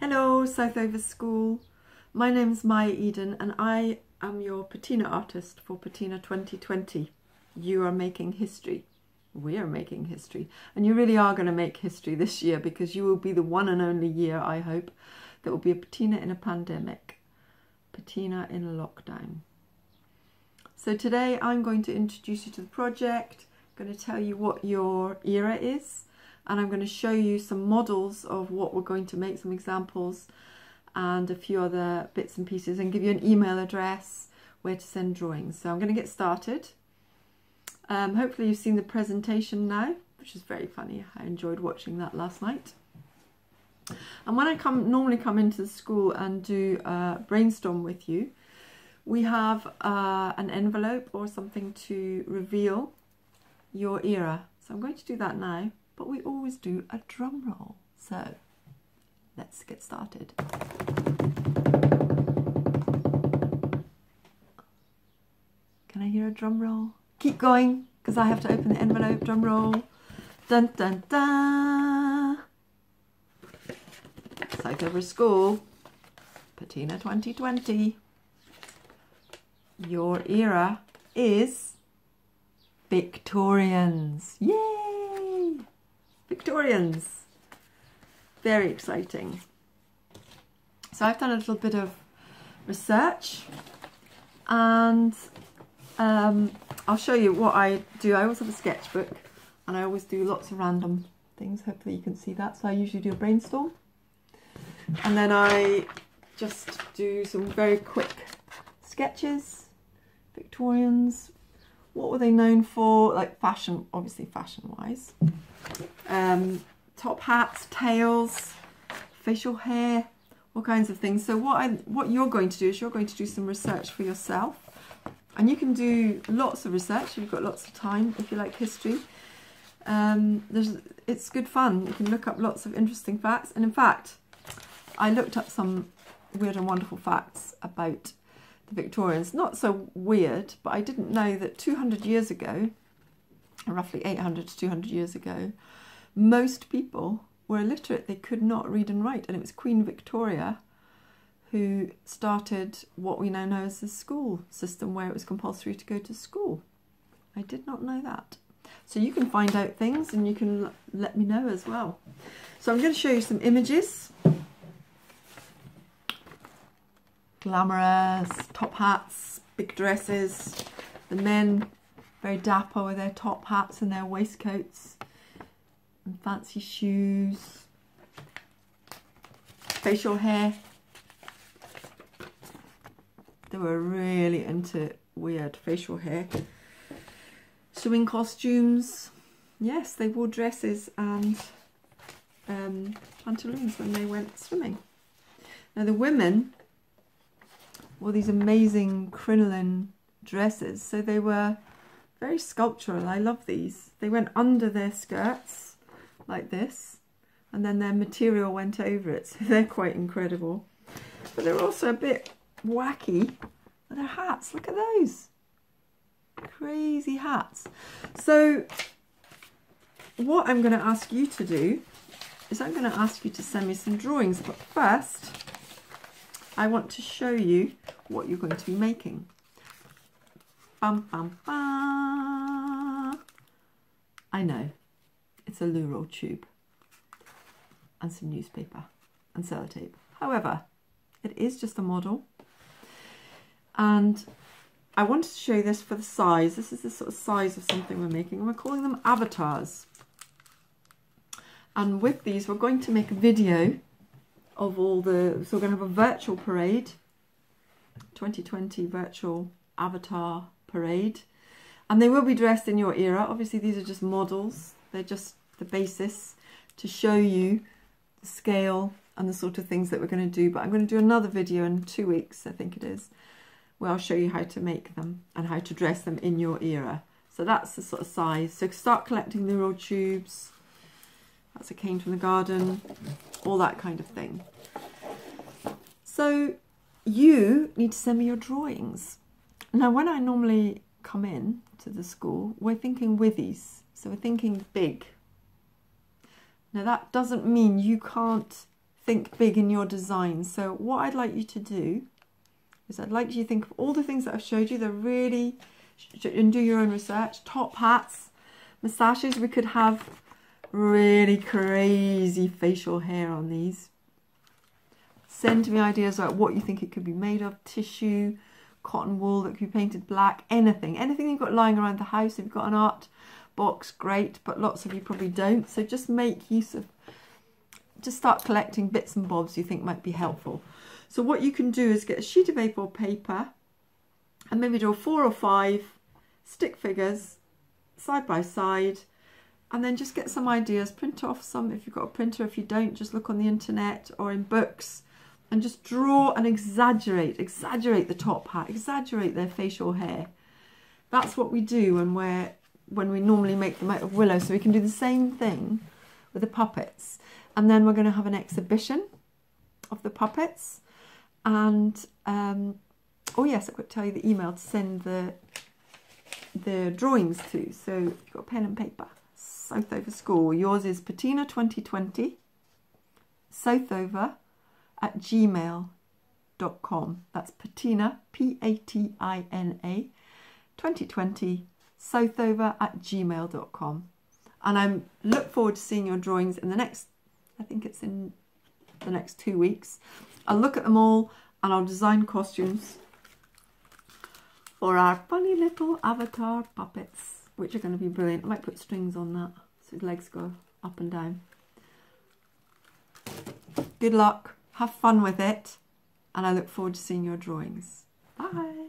Hello, Southover School. My name's Maia Eden and I am your patina artist for Patina 2020. You are making history. We are making history. And you really are going to make history this year because you will be the one and only year, I hope, that will be a patina in a pandemic, patina in a lockdown. So today I'm going to introduce you to the project, I'm going to tell you what your era is, and I'm going to show you some models of what we're going to make, some examples and a few other bits and pieces and give you an email address where to send drawings. So I'm going to get started. Um, hopefully you've seen the presentation now, which is very funny. I enjoyed watching that last night. And when I come normally come into the school and do a brainstorm with you, we have uh, an envelope or something to reveal your era. So I'm going to do that now but we always do a drum roll. So let's get started. Can I hear a drum roll? Keep going, because I have to open the envelope. Drum roll. Dun dun dun. Southover School. Patina 2020. Your era is Victorians. Yay! Victorians. Very exciting. So I've done a little bit of research and um, I'll show you what I do. I always have a sketchbook and I always do lots of random things. Hopefully you can see that. So I usually do a brainstorm and then I just do some very quick sketches. Victorians, what were they known for? Like fashion, obviously fashion wise um, top hats, tails, facial hair, all kinds of things. So what I what you're going to do is you're going to do some research for yourself. And you can do lots of research. You've got lots of time if you like history. Um, it's good fun. You can look up lots of interesting facts. And in fact, I looked up some weird and wonderful facts about the Victorians. Not so weird, but I didn't know that 200 years ago, roughly 800 to 200 years ago, most people were illiterate. They could not read and write. And it was Queen Victoria who started what we now know as the school system, where it was compulsory to go to school. I did not know that. So you can find out things and you can let me know as well. So I'm going to show you some images. Glamorous, top hats, big dresses. The men very dapper with their top hats and their waistcoats fancy shoes, facial hair. They were really into weird facial hair. Swimming costumes. Yes, they wore dresses and um, pantaloons when they went swimming. Now the women wore these amazing crinoline dresses. So they were very sculptural. I love these. They went under their skirts like this and then their material went over it. So they're quite incredible. But they're also a bit wacky. Their hats, look at those. Crazy hats. So what I'm going to ask you to do is I'm going to ask you to send me some drawings. But first, I want to show you what you're going to be making. Bum, bum, bum. I know, it's a roll tube and some newspaper and sellotape. However, it is just a model. And I wanted to show you this for the size. This is the sort of size of something we're making. We're calling them avatars. And with these, we're going to make a video of all the... So we're going to have a virtual parade. 2020 virtual avatar parade. And they will be dressed in your era. Obviously, these are just models. They're just the basis to show you the scale and the sort of things that we're going to do. But I'm going to do another video in two weeks, I think it is, where I'll show you how to make them and how to dress them in your era. So that's the sort of size. So start collecting the old tubes. That's a cane from the garden. All that kind of thing. So you need to send me your drawings. Now, when I normally come in to the school, we're thinking withies. So we're thinking big. Now, that doesn't mean you can't think big in your design. So what I'd like you to do is I'd like you to think of all the things that I've showed you. They're really, and do your own research. Top hats, moustaches. We could have really crazy facial hair on these. Send me ideas about what you think it could be made of. Tissue, cotton wool that could be painted black, anything. Anything you've got lying around the house. If you've got an art box, great, but lots of you probably don't. So just make use of, just start collecting bits and bobs you think might be helpful. So what you can do is get a sheet of A4 paper and maybe draw four or five stick figures side by side and then just get some ideas, print off some if you've got a printer, if you don't, just look on the internet or in books and just draw and exaggerate, exaggerate the top hat, exaggerate their facial hair. That's what we do when we're when we normally make them out of willow. So we can do the same thing with the puppets. And then we're going to have an exhibition of the puppets. And, um, oh yes, I could tell you the email to send the, the drawings to. So you've got pen and paper, Southover School. Yours is patina2020, southover at gmail.com. That's patina, P-A-T-I-N-A, 2020 southover at gmail.com. And I look forward to seeing your drawings in the next, I think it's in the next two weeks. I'll look at them all and I'll design costumes for our funny little avatar puppets, which are going to be brilliant. I might put strings on that so his legs go up and down. Good luck, have fun with it, and I look forward to seeing your drawings. Bye!